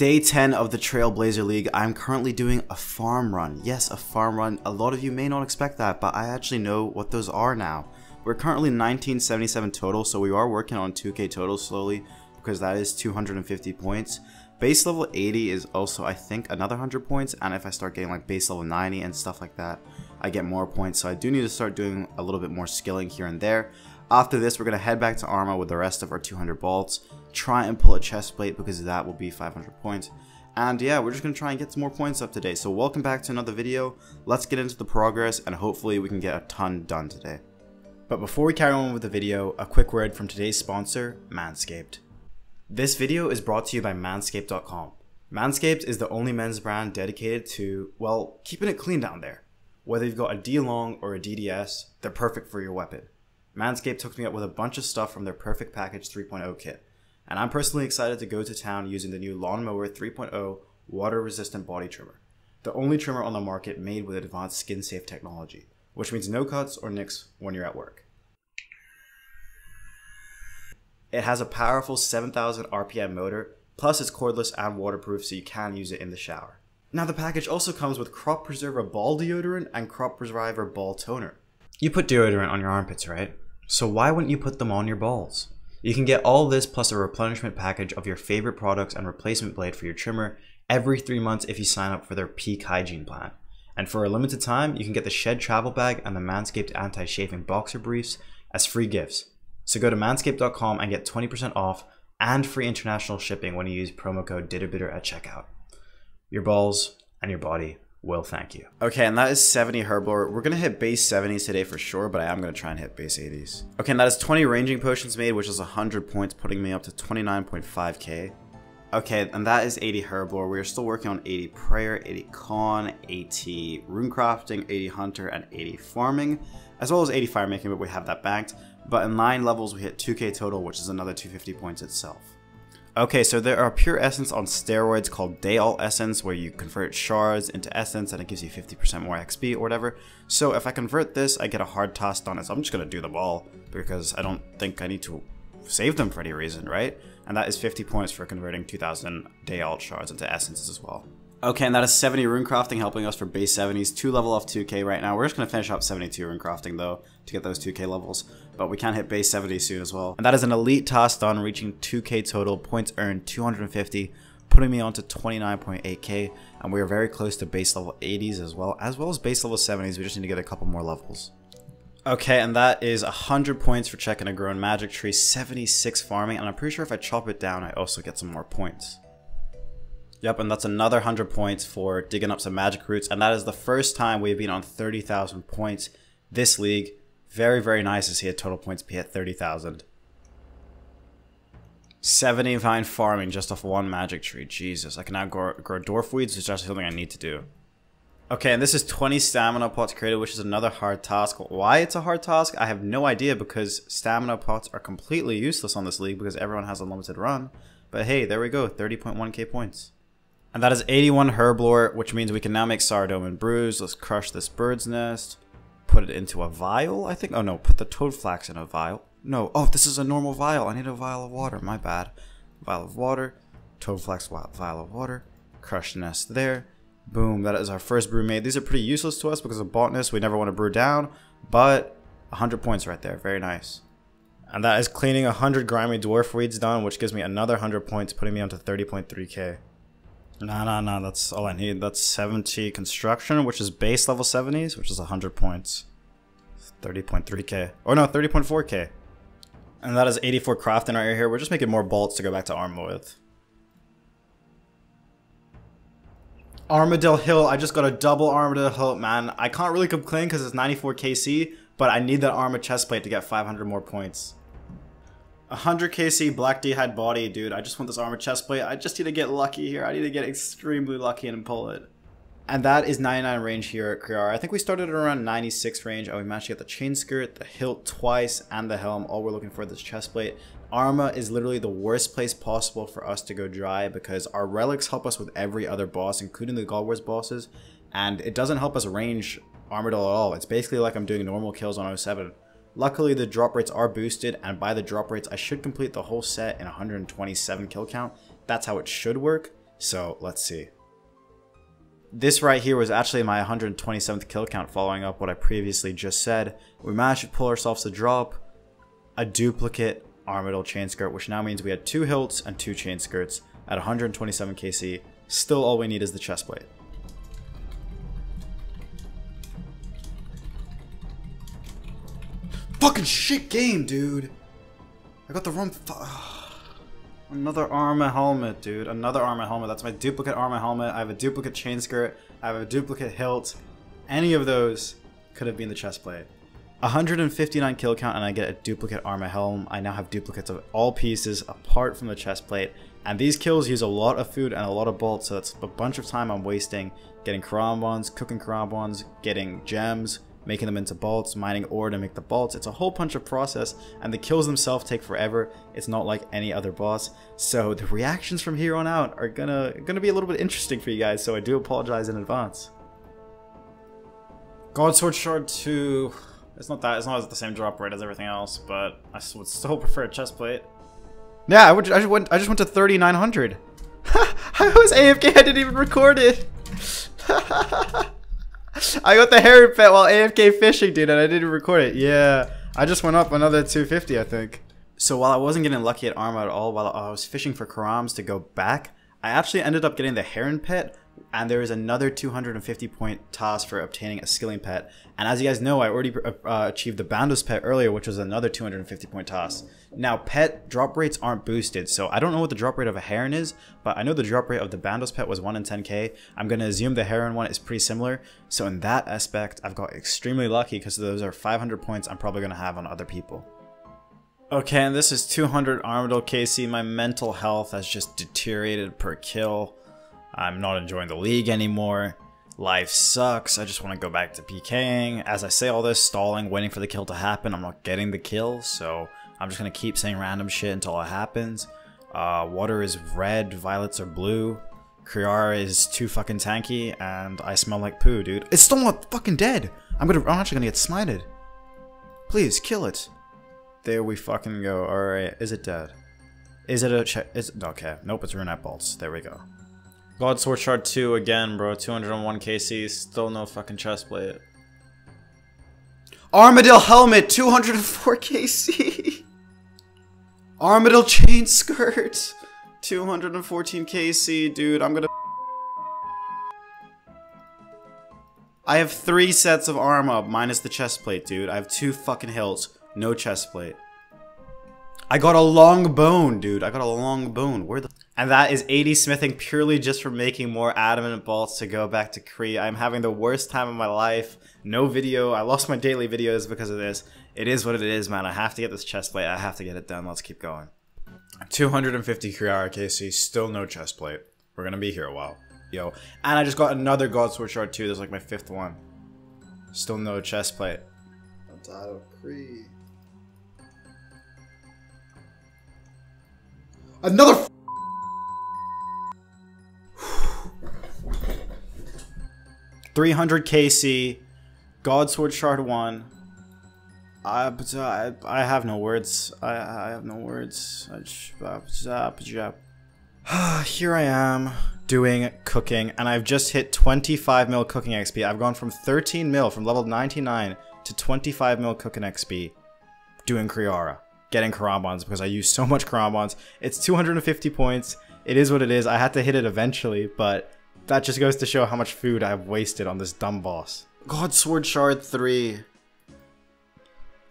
Day 10 of the Trailblazer League, I'm currently doing a farm run. Yes, a farm run. A lot of you may not expect that, but I actually know what those are now. We're currently 1977 total, so we are working on 2k total slowly because that is 250 points. Base level 80 is also, I think, another 100 points, and if I start getting like base level 90 and stuff like that, I get more points, so I do need to start doing a little bit more skilling here and there. After this, we're going to head back to Arma with the rest of our 200 bolts, try and pull a chest plate because that will be 500 points. And yeah, we're just going to try and get some more points up today. So welcome back to another video. Let's get into the progress and hopefully we can get a ton done today. But before we carry on with the video, a quick word from today's sponsor, Manscaped. This video is brought to you by Manscaped.com. Manscaped is the only men's brand dedicated to, well, keeping it clean down there. Whether you've got a D-Long or a DDS, they're perfect for your weapon. Manscaped hooked me up with a bunch of stuff from their Perfect Package 3.0 kit, and I'm personally excited to go to town using the new Lawnmower 3.0 water resistant body trimmer, the only trimmer on the market made with advanced skin safe technology, which means no cuts or nicks when you're at work. It has a powerful 7000 RPM motor, plus it's cordless and waterproof so you can use it in the shower. Now the package also comes with Crop Preserver Ball Deodorant and Crop Preserver Ball Toner. You put deodorant on your armpits, right? So why wouldn't you put them on your balls? You can get all this plus a replenishment package of your favorite products and replacement blade for your trimmer every three months if you sign up for their peak hygiene plan. And for a limited time, you can get the Shed travel bag and the Manscaped anti-shaving boxer briefs as free gifts. So go to manscaped.com and get 20% off and free international shipping when you use promo code DITTERBITTER at checkout. Your balls and your body will thank you. Okay, and that is 70 Herblore. We're going to hit base 70s today for sure, but I am going to try and hit base 80s. Okay, and that is 20 ranging potions made, which is 100 points, putting me up to 29.5k. Okay, and that is 80 Herblore. We are still working on 80 Prayer, 80 Con, 80 Runecrafting, 80 Hunter, and 80 Farming, as well as 80 Fire Making, but we have that banked. But in 9 levels, we hit 2k total, which is another 250 points itself. Okay, so there are pure essence on steroids called Daeyalt Essence, where you convert shards into essence and it gives you 50% more XP or whatever. So if I convert this, I get a hard task on it. So I'm just to do them all because I don't think I need to save them for any reason, right? And that is 50 points for converting 2000 Daeyalt shards into essences as well. Okay, and that is 70 rune crafting helping us for base 70s. Two level off 2k right now. We're just going to finish up 72 rune crafting though to get those 2k levels. But we can hit base 70 soon as well. And that is an elite task done reaching 2k total. Points earned 250 putting me on to 29.8k and we are very close to base level 80s as well as well as base level 70s we just need to get a couple more levels okay and that is 100 points for checking a grown magic tree 76 farming and i'm pretty sure if i chop it down i also get some more points Yep, and that's another 100 points for digging up some magic roots. And that is the first time we've been on 30,000 points this league. Very, very nice to see a total points be at 30,000. 70 vine farming just off one magic tree. Jesus, I can now grow, grow dwarf weeds, which is actually something I need to do. Okay, and this is 20 stamina pots created, which is another hard task. Why it's a hard task, I have no idea because stamina pots are completely useless on this league because everyone has a limited run. But hey, there we go, 30.1k points. And that is 81 Herblore, which means we can now make Saradomin and Brews. Let's crush this bird's nest. Put it into a vial, I think. Oh no, put the toad flax in a vial. No, oh, this is a normal vial. I need a vial of water, my bad. Vial of water, toad flax vial of water, crush nest there. Boom, that is our first brew made. These are pretty useless to us because of botanist. We never want to brew down, but 100 points right there. Very nice. And that is cleaning 100 grimy dwarf weeds done, which gives me another 100 points, putting me onto 30.3k. No, no, no, that's all I need. That's 70 construction, which is base level 70s, which is 100 points. 30.3k. Or no, 30.4k. And that is 84 crafting right here. We're just making more bolts to go back to armor with. Armadyl Hill. I just got a double Armadyl Hill. Man, I can't really complain because it's 94 KC, but I need that armor chestplate to get 500 more points. 100 KC Black D'hide body, dude. I just want this armor chestplate. I just need to get lucky here. I need to get extremely lucky and pull it. And that is 99 range here at Kriar. I think we started at around 96 range. and we managed to get the chain skirt, the hilt twice, and the helm. All we're looking for is this chestplate. Arma is literally the worst place possible for us to go dry because our relics help us with every other boss, including the God Wars bosses, and it doesn't help us range armored at all. It's basically like I'm doing normal kills on 07. Luckily, the drop rates are boosted, and by the drop rates, I should complete the whole set in 127 kill count. That's how it should work. So let's see. This right here was actually my 127th kill count following up what I previously just said. We managed to pull ourselves to drop a duplicate Armadyl chain skirt, which now means we had two hilts and two chain skirts at 127 KC. Still all we need is the chest plate. Fucking shit game, dude. I got the wrong. Ah. Another armor helmet, dude. Another armor helmet. That's my duplicate armor helmet. I have a duplicate chain skirt. I have a duplicate hilt. Any of those could have been the chest plate. 159 kill count and I get a duplicate armor helm. I now have duplicates of all pieces apart from the chest plate. And these kills use a lot of food and a lot of bolts, so that's a bunch of time I'm wasting getting Karambwans, cooking Karambwans, getting gems, making them into bolts, mining ore to make the bolts. It's a whole bunch of process, and the kills themselves take forever. It's not like any other boss. So the reactions from here on out are gonna gonna be a little bit interesting for you guys, so I do apologize in advance. God Sword Shard 2. It's not that, it's not the same drop rate as everything else, but I would still prefer a chest plate. Yeah, I, would, I just went I just went to 3900. I was AFK, I didn't even record it. I got the Heron pet while AFK fishing, dude, and I didn't record it. Yeah, I just went up another 250, I think. So while I wasn't getting lucky at armor at all, while I was fishing for Karams to go back, I actually ended up getting the Heron pet, and there is another 250 point task for obtaining a skilling pet. And as you guys know, I already uh, achieved the Bandos pet earlier, which was another 250 point task. Now, pet drop rates aren't boosted, so I don't know what the drop rate of a Heron is, but I know the drop rate of the Bandos pet was 1 in 10k. I'm going to assume the Heron one is pretty similar, so in that aspect, I've got extremely lucky because those are 500 points I'm probably going to have on other people. Okay, and this is 200 Armadyl KC. My mental health has just deteriorated per kill. I'm not enjoying the league anymore. Life sucks. I just want to go back to PKing. As I say all this, stalling, waiting for the kill to happen, I'm not getting the kill, so I'm just going to keep saying random shit until it happens. Uh, water is red, violets are blue. Kree'arra is too fucking tanky, and I smell like poo, dude. It's still not fucking dead! I'm gonna- I'm actually gonna get smited. Please, kill it. There we fucking go. Alright, is it dead? Is it a check? Is okay? Nope, it's Runite Bolts. There we go. God Sword Shard 2 again, bro. 201 KC, still no fucking chest plate. Armadyl Helmet, 204 KC. Armadyl Chain Skirt, 214 KC, dude. I'm gonna. I have three sets of armor minus the chest plate, dude. I have two fucking hills, no chest plate. I got a long bone, dude. I got a long bone. Where the... And that is 80 smithing purely just for making more adamant bolts to go back to Kree. I'm having the worst time of my life. No video. I lost my daily videos because of this. It is what it is, man. I have to get this chest plate. I have to get it done. Let's keep going. 250 Kree'arra KC. Still no chest plate. We're going to be here a while. Yo. And I just got another God Sword Shard too. There's like my fifth one. Still no chest plate. I'm tired of Kree. Another. 300 KC, God Sword Shard 1. I, uh, I, I have no words. I, I have no words. Uh, Here I am doing cooking, and I've just hit 25 mil cooking XP. I've gone from 13 mil, from level 99 to 25 mil cooking XP doing Kree'arra getting Karambwans because I use so much Karambwans. It's 250 points. It is what it is. I had to hit it eventually, but that just goes to show how much food I've wasted on this dumb boss. God Sword Shard 3.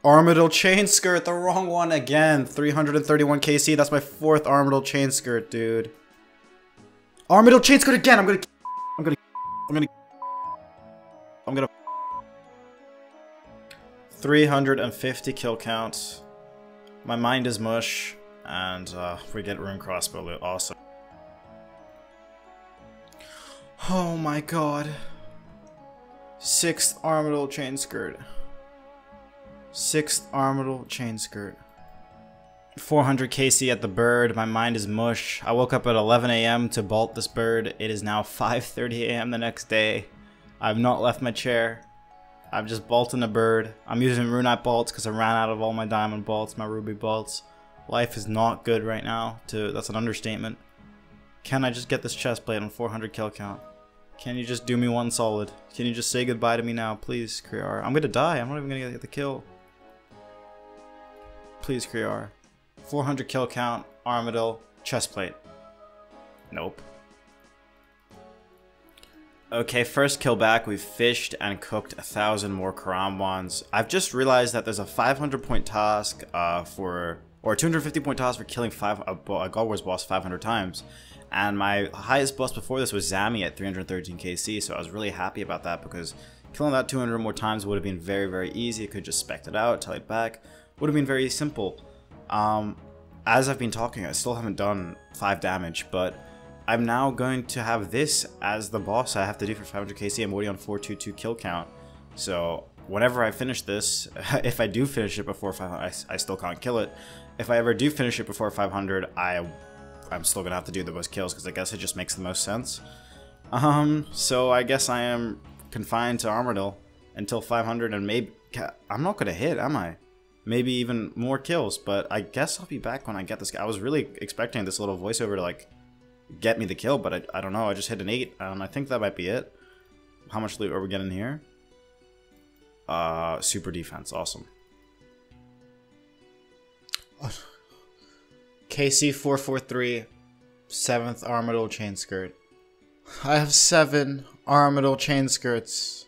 Armadyl Chain Skirt, the wrong one again. 331 KC, that's my fourth Armadyl Chain Skirt, dude. Armadyl Chain Skirt again, I'm gonna... I'm gonna... I'm gonna... I'm gonna... 350 kill counts. My mind is mush, and uh, we get rune crossbow loot also. Oh my god. Sixth Armadyl chain skirt. Sixth Armadyl chain skirt. 400 KC at the bird. My mind is mush. I woke up at 11 a.m. to bolt this bird. It is now 5.30 a.m. the next day. I've not left my chair. I'm just bolting a bird. I'm using runite bolts because I ran out of all my diamond bolts, my ruby bolts. Life is not good right now. To That's an understatement. Can I just get this chest plate on 400 kill count? Can you just do me one solid? Can you just say goodbye to me now, please, Kriar? I'm gonna die. I'm not even gonna get the kill. Please, Kriar. 400 kill count, Armadyl, chest plate. Nope. Okay, first kill back, we've fished and cooked a thousand more Karambwans. I've just realized that there's a 500 point task uh, for, or 250 point task for killing five, a, a God Wars boss 500 times. And my highest boss before this was Zammy at 313 KC, so I was really happy about that because killing that 200 more times would have been very, very easy. I could just spec it out, tell it back. Would have been very simple. Um, as I've been talking, I still haven't done 5 damage, but I'm now going to have this as the boss I have to do for 500 KC. I'm already on 422 kill count. So whenever I finish this, if I do finish it before 500, I, I still can't kill it. If I ever do finish it before 500, I, I'm still going to have to do the most kills because I guess it just makes the most sense. Um, so I guess I am confined to Armadyl until 500 and maybe... I'm not going to hit, am I? Maybe even more kills, but I guess I'll be back when I get this guy. I was really expecting this little voiceover to like get me the kill, but I, I don't know. I just hit an 8, and I think that might be it. How much loot are we getting here? Uh, super defense. Awesome. KC443, 7th Armadyl chain skirt. I have 7 Armadyl chain skirts.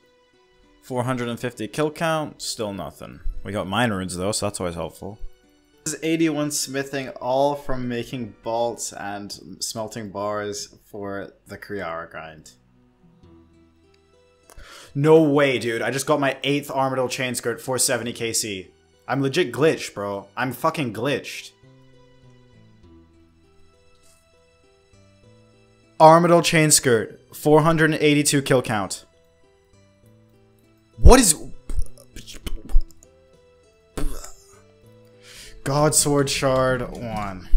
450 kill count, still nothing. We got mine runes though, so that's always helpful. This is 81 smithing, all from making bolts and smelting bars for the Kree'arra grind. No way, dude. I just got my 8th Armadyl chain skirt 470 KC. I'm legit glitched, bro. I'm fucking glitched. Armadyl chain skirt, 482 kill count. What is... God Sword Shard 1.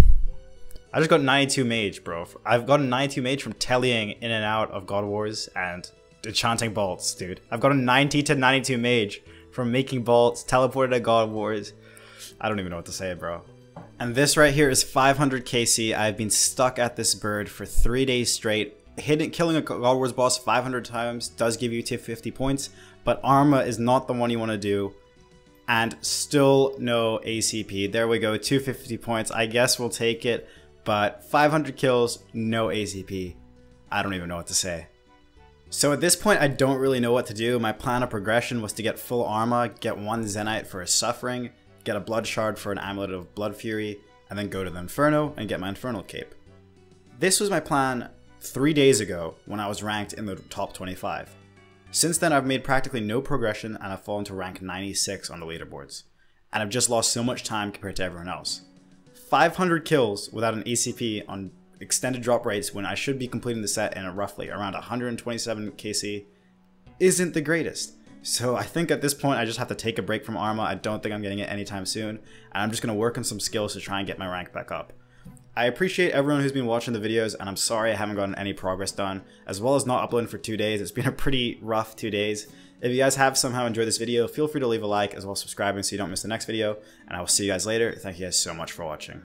I just got 92 mage, bro. I've gotten 92 mage from tellying in and out of God Wars and enchanting bolts, dude. I've got a 90 to 92 mage from making bolts, teleported to God Wars. I don't even know what to say, bro. And this right here is 500 KC. I've been stuck at this bird for three days straight. Killing a God Wars boss 500 times does give you 250 points, but Arma is not the one you want to do and still no ACP. There we go, 250 points. I guess we'll take it, but 500 kills, no ACP. I don't even know what to say. So at this point, I don't really know what to do. My plan of progression was to get full armor, get one Zenyte for a Suffering, get a Blood Shard for an Amulet of Blood Fury, and then go to the Inferno and get my Infernal Cape. This was my plan three days ago when I was ranked in the top 25. Since then, I've made practically no progression and I've fallen to rank 96 on the leaderboards. And I've just lost so much time compared to everyone else. 500 kills without an ACP on extended drop rates when I should be completing the set in roughly around 127 KC isn't the greatest. So I think at this point I just have to take a break from Arma. I don't think I'm getting it anytime soon. And I'm just going to work on some skills to try and get my rank back up. I appreciate everyone who's been watching the videos, and I'm sorry I haven't gotten any progress done, as well as not uploading for two days. It's been a pretty rough two days. If you guys have somehow enjoyed this video, feel free to leave a like as well as subscribing so you don't miss the next video, and I will see you guys later. Thank you guys so much for watching.